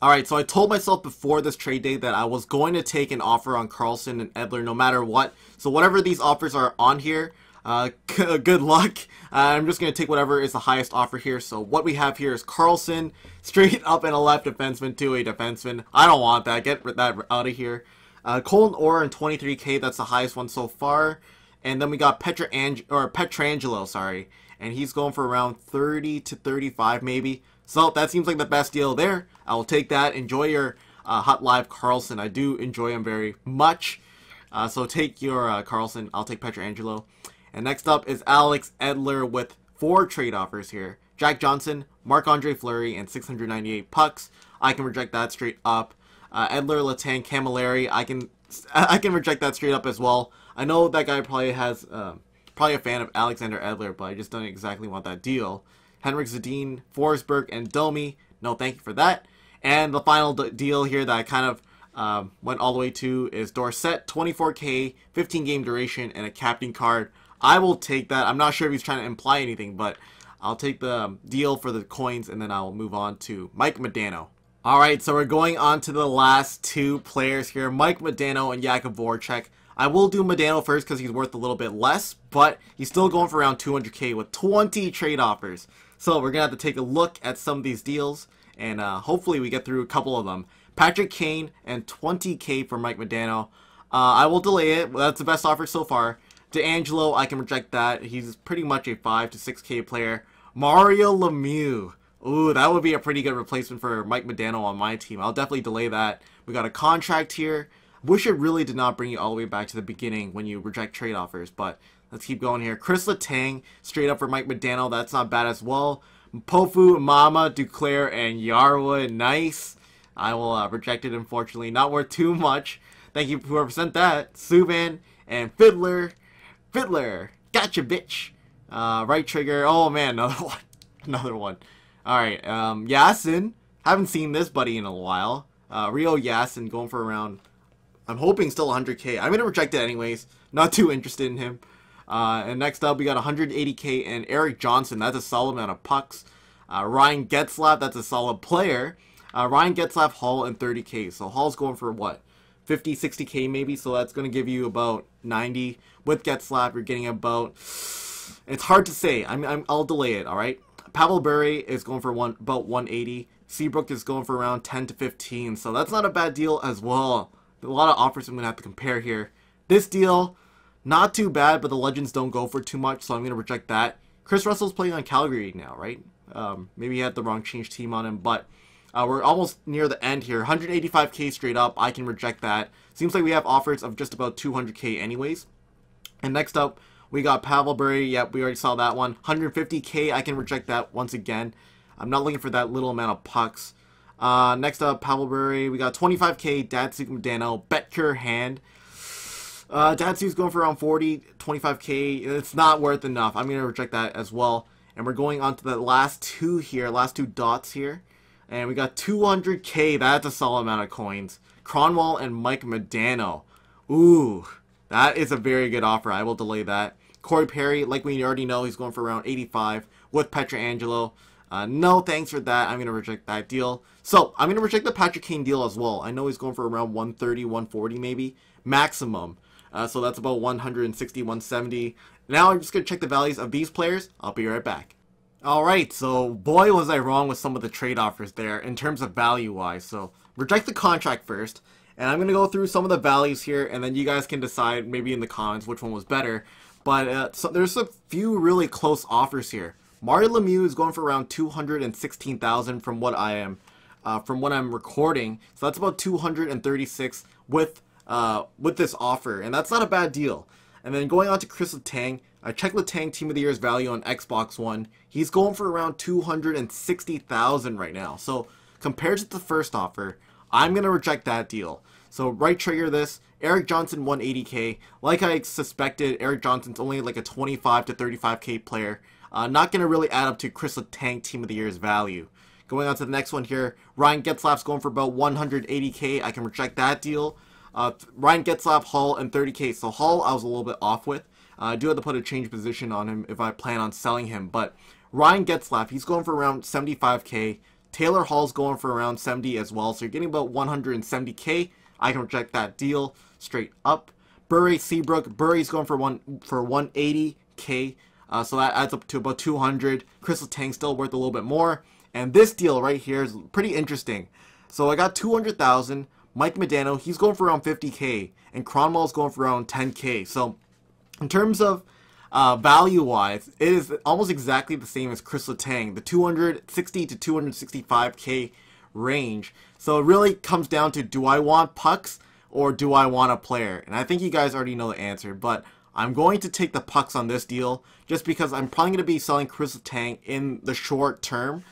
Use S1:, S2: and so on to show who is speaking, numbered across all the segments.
S1: Alright, so I told myself before this trade day that I was going to take an offer on Carlson and Edler no matter what. So whatever these offers are on here, uh, good luck. Uh, I'm just going to take whatever is the highest offer here. So what we have here is Carlson, straight up and a left defenseman to a defenseman. I don't want that. Get that out of here. Uh, Colton Orr and 23k, that's the highest one so far. And then we got Petra Ang or Pietrangelo, sorry. And he's going for around 30 to 35 maybe. So that seems like the best deal there. I will take that. Enjoy your uh, Hot Live Carlson. I do enjoy him very much. Uh, so take your uh, Carlson. I'll take Pietrangelo. And next up is Alex Edler with four trade offers here. Jack Johnson, Marc-Andre Fleury, and 698 pucks. I can reject that straight up. Uh, Edler, Letang, Camilleri, I can I can reject that straight up as well. I know that guy probably has uh, probably a fan of Alexander Edler, but I just don't exactly want that deal. Henrik Sedin, Forsberg, and Domi. No, thank you for that. And the final deal here that I kind of um, went all the way to is Dorsett, 24k, 15 game duration, and a captain card. I will take that. I'm not sure if he's trying to imply anything, but I'll take the um, deal for the coins, and then I'll move on to Mike Modano. Alright, so we're going on to the last two players here, Mike Modano and Jakub Voracek. I will do Modano first because he's worth a little bit less, but he's still going for around 200k with 20 trade offers. So we're going to have to take a look at some of these deals, and uh, hopefully we get through a couple of them. Patrick Kane and 20k for Mike Modano. Uh, I will delay it. That's the best offer so far. DeAngelo, I can reject that. He's pretty much a 5 to 6k player. Mario Lemieux. Ooh, that would be a pretty good replacement for Mike Modano on my team. I'll definitely delay that. We got a contract here. Wish it really did not bring you all the way back to the beginning when you reject trade offers, but Let's keep going here. Kris Letang, straight up for Mike Modano. That's not bad as well. Pofu, Mama, Duclair, and Yarwood. Nice. I will uh, reject it, unfortunately. Not worth too much. Thank you whoever sent that. Subban and Fiddler. Fiddler. Gotcha, bitch. Uh, right trigger. Oh, man. Another one. Another one. Alright. Um, Yasin. Haven't seen this buddy in a while. Uh, Rio Yasin going for around... I'm hoping still 100k. I'm going to reject it anyways. Not too interested in him. Uh, and next up, we got 180k and Erik Johnson. That's a solid amount of pucks. Uh, Ryan Getzlaf, that's a solid player. Uh, Ryan Getzlaf, Hall, and 30k. So Hall's going for what? 50, 60k maybe. So that's going to give you about 90. With Getzlaf, you're getting about. It's hard to say. I'm, I'm, I'll delay it. All right. Pavel Bure is going for one about 180. Seabrook is going for around 10 to 15. So that's not a bad deal as well. A lot of offers I'm going to have to compare here. This deal, not too bad, but the Legends don't go for too much, so I'm going to reject that. Kris Russell's playing on Calgary now, right? Um, maybe he had the wrong change team on him, but uh, we're almost near the end here. 185k straight up, I can reject that. Seems like we have offers of just about 200k anyways. And next up, we got Pavel Bure. Yep, we already saw that one. 150k, I can reject that once again. I'm not looking for that little amount of pucks. Uh, next up, Pavel Bure. We got 25k, Datsyuk Modano, Betcure Hand. Uh, Datsyuk's going for around 40, 25k. It's not worth enough. I'm going to reject that as well. And we're going on to the last two here, last two dots here. And we got 200k. That's a solid amount of coins. Kronwall and Mike Modano. Ooh, that is a very good offer. I will delay that. Corey Perry, like we already know, he's going for around 85 with Pietrangelo. Uh, no thanks for that. I'm going to reject that deal. So, I'm going to reject the Patrick Kane deal as well. I know he's going for around 130, 140 maybe. Maximum. Uh, so that's about 160, 170. Now I'm just going to check the values of these players. I'll be right back. Alright, so boy was I wrong with some of the trade offers there in terms of value-wise. So reject the contract first. And I'm going to go through some of the values here, and then you guys can decide maybe in the comments which one was better. But uh, so there's a few really close offers here. Mario Lemieux is going for around 216,000 from what I am, uh, from what I'm recording. So that's about 236 with uh, with this offer, and that's not a bad deal. And then going on to Kris Letang, I checked Letang Team of the Year's value on Xbox One. He's going for around 260,000 right now. So compared to the first offer, I'm gonna reject that deal. So right trigger this. Erik Johnson 180k. Like I suspected, Erik Johnson's only like a 25 to 35k player. Uh, not gonna really add up to Kris Letang Team of the Year's value. Going on to the next one here, Ryan Getzlaf's going for about 180k. I can reject that deal. Uh, Ryan Getzlaf, Hall, and 30k. So Hall, I was a little bit off with. Uh, I do have to put a change position on him if I plan on selling him. But Ryan Getzlaf, he's going for around 75k. Taylor Hall's going for around 70 as well, so you're getting about 170k. I can reject that deal straight up. Bure Seabrook, Bure's going for one for 180k, uh, so that adds up to about 200. Crystal Letang still worth a little bit more, and this deal right here is pretty interesting. So I got 200,000. Mike Modano, he's going for around 50k, and Kronwall's going for around 10k. So in terms of uh, value wise, it is almost exactly the same as Kris Letang. the 260 to 265k range. So it really comes down to do I want pucks or do I want a player? And I think you guys already know the answer, but I'm going to take the pucks on this deal just because I'm probably going to be selling Kris Letang in the short term.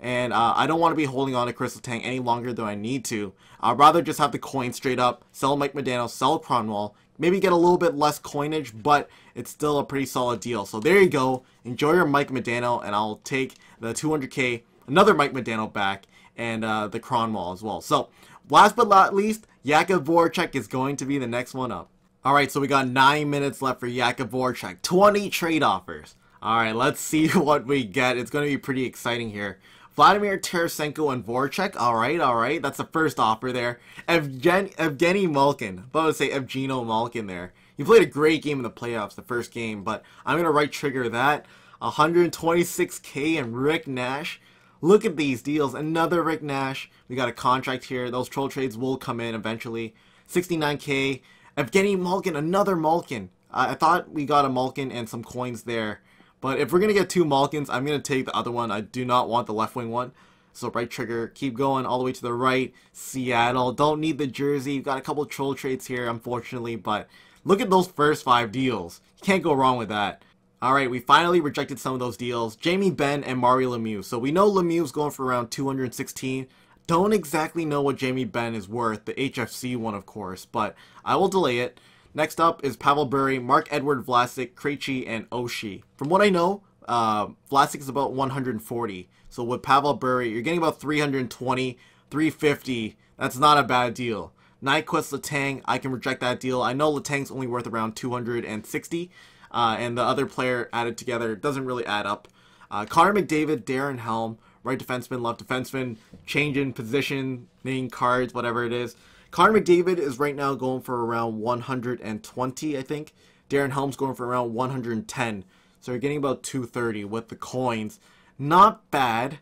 S1: And uh, I don't want to be holding on to Kris Letang any longer than I need to. I'd rather just have the coin straight up, sell Mike Modano, sell Kronwall, maybe get a little bit less coinage, but it's still a pretty solid deal. So there you go. Enjoy your Mike Modano, and I'll take the 200k, another Mike Modano back, and uh, the Kronwall as well. So last but not least, Jakub Voracek is going to be the next one up. Alright, so we got 9 minutes left for Jakub Voracek. 20 trade offers. Alright, let's see what we get. It's going to be pretty exciting here. Vladimir Tarasenko and Voracek. Alright, alright. That's the first offer there. Evgen Evgeny Malkin. I would say Evgeno Malkin there. He played a great game in the playoffs, the first game, but I'm going to right trigger that. 126k and Rick Nash. Look at these deals. Another Rick Nash. We got a contract here. Those troll trades will come in eventually. 69k. Evgeny Malkin. Another Malkin. I, thought we got a Malkin and some coins there. But if we're going to get two Malkins, I'm going to take the other one. I do not want the left wing one. So right trigger, keep going all the way to the right. Seattle, don't need the jersey. You've got a couple troll trades here, unfortunately. But look at those first five deals. You can't go wrong with that. Alright, we finally rejected some of those deals. Jamie Benn and Mario Lemieux. So we know Lemieux's going for around 216. Don't exactly know what Jamie Benn is worth, the HFC one of course, but I will delay it. Next up is Pavel Bure, Mark Edward Vlasic, Krejci, and Oshie. From what I know, uh, Vlasic is about 140. So with Pavel Bure, you're getting about 320, 350. That's not a bad deal. Nyquist Letang, I can reject that deal. I know Letang's only worth around 260 uh, and the other player added together doesn't really add up. Uh, Connor McDavid, Darren Helm, right defenseman, left defenseman, changing position, name cards, whatever it is. Connor McDavid is right now going for around 120, I think. Darren Helm's going for around 110. So you're getting about 230 with the coins. Not bad.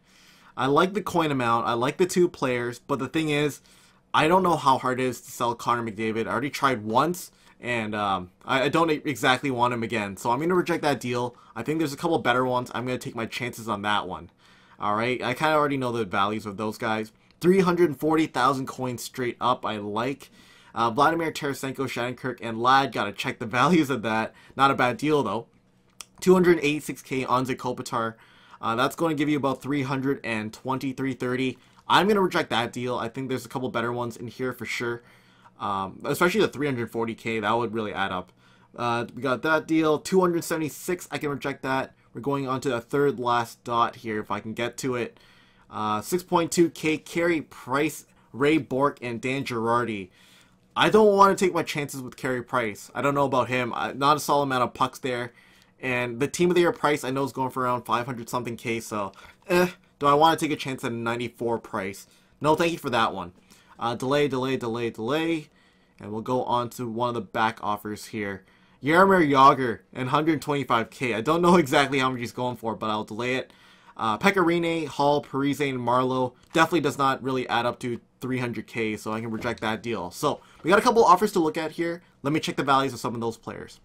S1: I like the coin amount. I like the two players. But the thing is, I don't know how hard it is to sell Connor McDavid. I already tried once and um, I, I, don't exactly want him again. So I'm going to reject that deal. I think there's a couple better ones. I'm going to take my chances on that one. All right, I kind of already know the values of those guys. 340,000 coins straight up, I like. Uh, Vladimir Tarasenko, Shattenkirk, and Ladd, got to check the values of that. Not a bad deal, though. 286k Anze Kopitar. Uh, that's going to give you about 320, 330. I'm going to reject that deal. I think there's a couple better ones in here for sure. Um, especially the 340k, that would really add up. Uh, we got that deal. 276, I can reject that. We're going on to the third last dot here, if I can get to it. Uh, 6.2k, Carey Price, Ray Bourque, and Dan Girardi. I don't want to take my chances with Carey Price. I don't know about him. I, not a solid amount of pucks there. And the team of the year price I know is going for around 500 something K, so eh. Do I want to take a chance at a 94 price? No, thank you for that one. Uh, delay, delay, delay, delay. And we'll go on to one of the back offers here. Jaromir Jagr and 125k. I don't know exactly how much he's going for, but I'll delay it. Uh, Pekka Rinne, Hall, Parise, and Marleau definitely does not really add up to 300k, so I can reject that deal. So, we got a couple offers to look at here. Let me check the values of some of those players.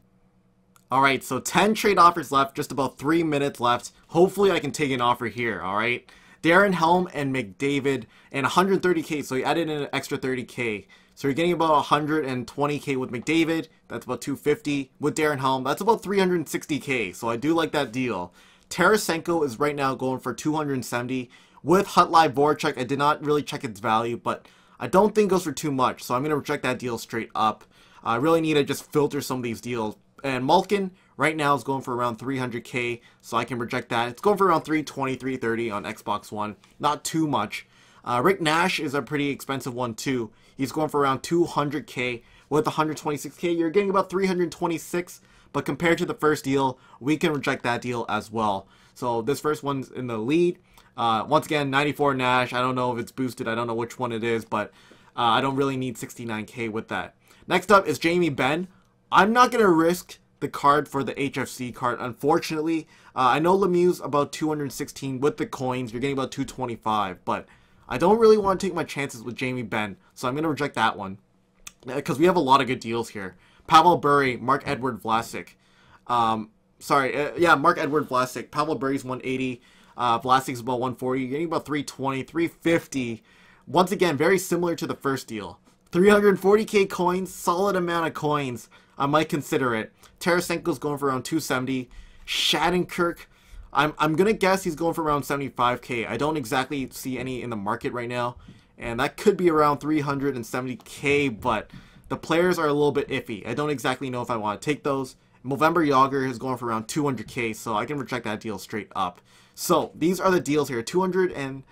S1: Alright, so 10 trade offers left, just about 3 minutes left. Hopefully I can take an offer here, alright? Darren Helm and McDavid, and 130k, so he added an extra 30k. So you're getting about 120k with McDavid, that's about 250. With Darren Helm, that's about 360k, so I do like that deal. Tarasenko is right now going for 270. With Hutlive Voracek, I did not really check its value, but I don't think goes for too much, so I'm going to reject that deal straight up. I really need to just filter some of these deals. And Malkin, Right now is going for around 300k, so I can reject that. It's going for around 320, 330 on Xbox One. Not too much. Uh, Rick Nash is a pretty expensive one too. He's going for around 200k. With 126k, you're getting about 326 but compared to the first deal, we can reject that deal as well. So this first one's in the lead. Uh, once again, 94 Nash. I don't know if it's boosted. I don't know which one it is, but uh, I don't really need 69k with that. Next up is Jamie Benn. I'm not going to risk the card for the HFC card, unfortunately. Uh, I know Lemieux's about 216 with the coins. You're getting about 225, but I don't really want to take my chances with Jamie Benn, so I'm going to reject that one. Because we have a lot of good deals here. Pavel Bure, Mark Edward Vlasic. Um, sorry, uh, yeah, Marc-Edouard Vlasic. Pavel Bure's 180. Uh, Vlasic's about 140. You're getting about 320, 350. Once again, very similar to the first deal. 340k coins, solid amount of coins. I might consider it. Tarasenko's going for around 270. Shattenkirk, I'm, I'm going to guess he's going for around 75k. I don't exactly see any in the market right now. And that could be around 370k, but the players are a little bit iffy. I don't exactly know if I want to take those. Movember Jagr is going for around 200k, so I can reject that deal straight up. So, these are the deals here. 200 and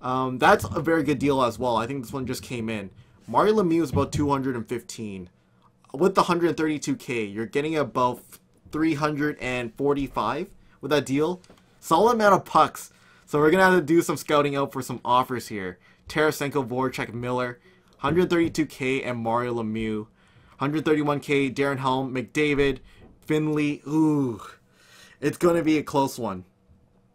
S1: um, that's a very good deal as well. I think this one just came in. Mario Lemieux is about 215. With the 132k, you're getting about 345 with that deal. Solid amount of pucks. So we're going to have to do some scouting out for some offers here. Tarasenko, Voracek, Miller, 132k, and Mario Lemieux. 131k, Darren Helm, McDavid, Finley. Ooh, it's going to be a close one.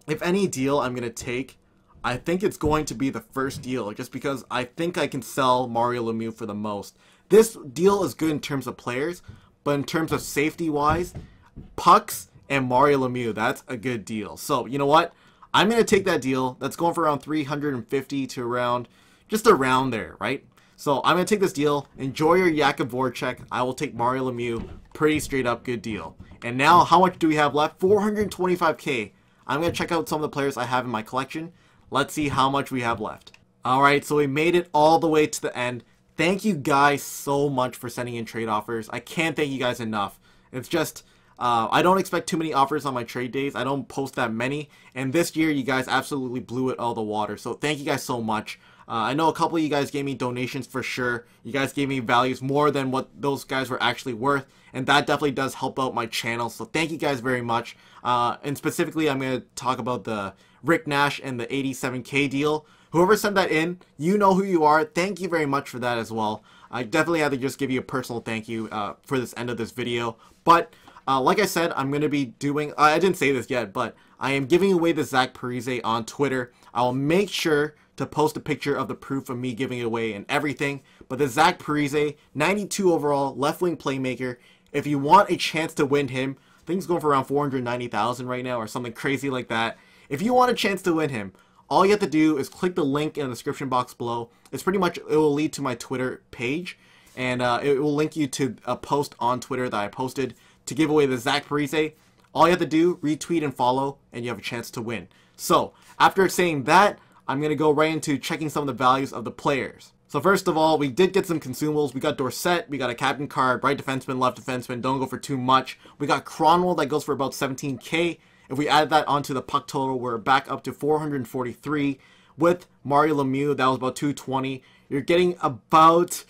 S1: If any deal I'm going to take, I think it's going to be the first deal, just because I think I can sell Mario Lemieux for the most. This deal is good in terms of players, but in terms of safety-wise, pucks and Mario Lemieux, that's a good deal. So, you know what? I'm going to take that deal. That's going for around 350 to around, just around there, right? So I'm going to take this deal. Enjoy your Jakub Voracek. I will take Mario Lemieux. Pretty straight up good deal. And now, how much do we have left? 425k. I'm going to check out some of the players I have in my collection. Let's see how much we have left. Alright, so we made it all the way to the end. Thank you guys so much for sending in trade offers. I can't thank you guys enough. It's just, uh, I don't expect too many offers on my trade days. I don't post that many. And this year, you guys absolutely blew it all the water. So thank you guys so much. Uh, I know a couple of you guys gave me donations for sure. You guys gave me values more than what those guys were actually worth. And that definitely does help out my channel. So thank you guys very much. Uh, and specifically, I'm going to talk about the Rick Nash and the 87K deal. Whoever sent that in, you know who you are. Thank you very much for that as well. I definitely had to just give you a personal thank you uh, for this end of this video. But uh, like I said, I'm going to be doing, uh, I didn't say this yet, but I am giving away the Zach Parise on Twitter. I'll make sure to post a picture of the proof of me giving it away and everything. But the Zach Parise, 92 overall, left wing playmaker. If you want a chance to win him, things going for around 490,000 right now or something crazy like that. If you want a chance to win him, all you have to do is click the link in the description box below. It's pretty much, it will lead to my Twitter page. And uh, it will link you to a post on Twitter that I posted to give away the Zach Parise. All you have to do, retweet and follow, and you have a chance to win. So, after saying that, I'm going to go right into checking some of the values of the players. So first of all, we did get some consumables. We got Dorsett, we got a captain card, right defenseman, left defenseman, don't go for too much. We got Kronwall that goes for about 17k. If we add that onto the puck total, we're back up to 443. With Mario Lemieux, that was about 220. You're getting about,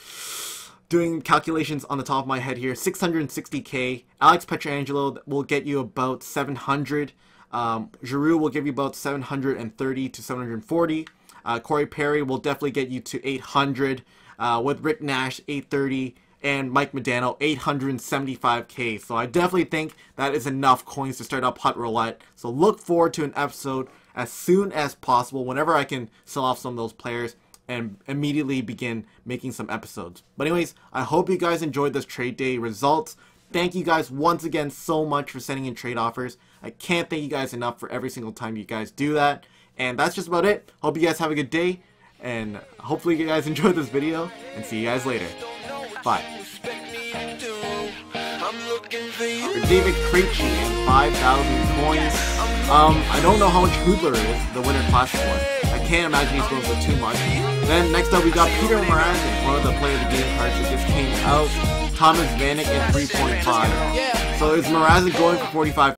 S1: doing calculations on the top of my head here, 660k. Alex Pietrangelo will get you about 700. Um, Giroux will give you about 730 to 740. Uh, Corey Perry will definitely get you to 800. Uh, with Rick Nash, 830 and Mike Modano 875k. So I definitely think that is enough coins to start up Hut Roulette. So look forward to an episode as soon as possible whenever I can sell off some of those players and immediately begin making some episodes. But anyways, I hope you guys enjoyed this trade day results. Thank you guys once again so much for sending in trade offers. I can't thank you guys enough for every single time you guys do that. And that's just about it. Hope you guys have a good day. And hopefully you guys enjoyed this video. And see you guys later. Bye. For David Krejci and 5,000 coins. Um, I don't know how much Hudler is, the Winter Classic one. I can't imagine he's going for too much. Then next up we got Petr Mrazek, one of the Player of the Game cards that just came out. Thomas Vanek at 3.5. So is Mrazek going for 45?